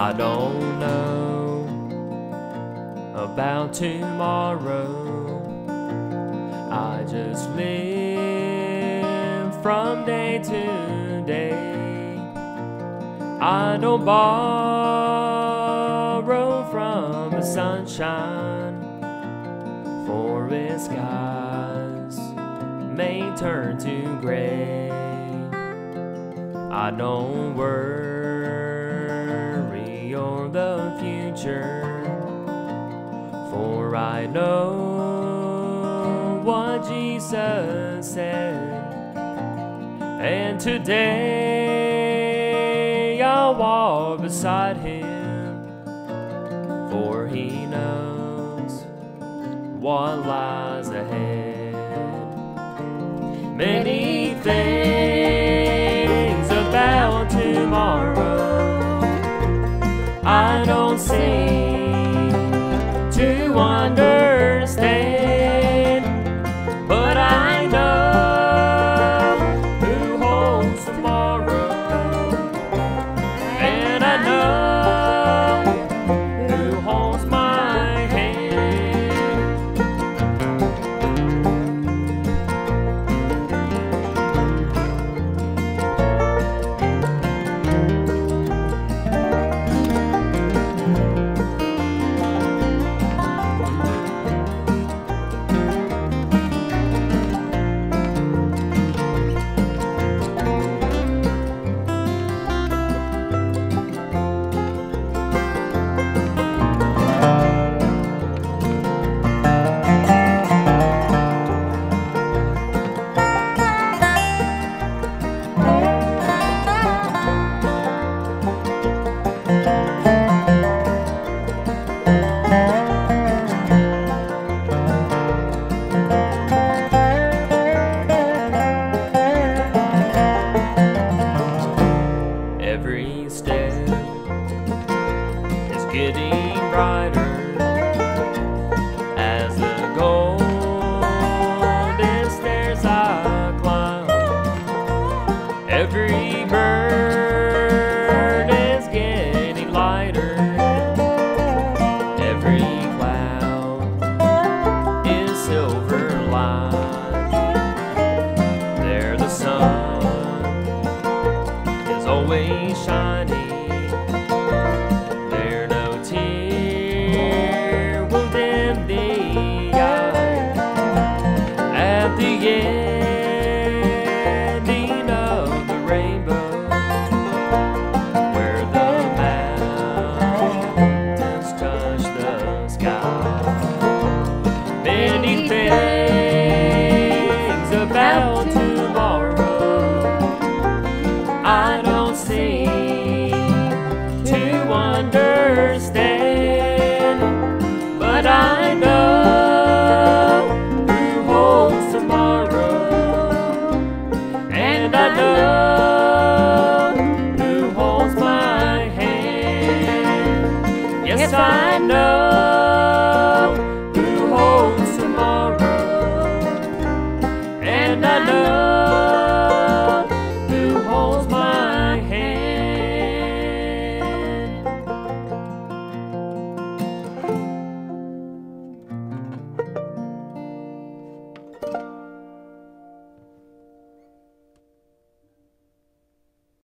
I don't know about tomorrow. I just live from day to day. I don't borrow from the sunshine, for its skies may turn to gray. I don't worry on the future, for I know what Jesus said. And today I'll walk beside him, for he knows what lies ahead. Many Every bird is getting lighter. Every cloud is silver lined. There the sun is always shining. Sky.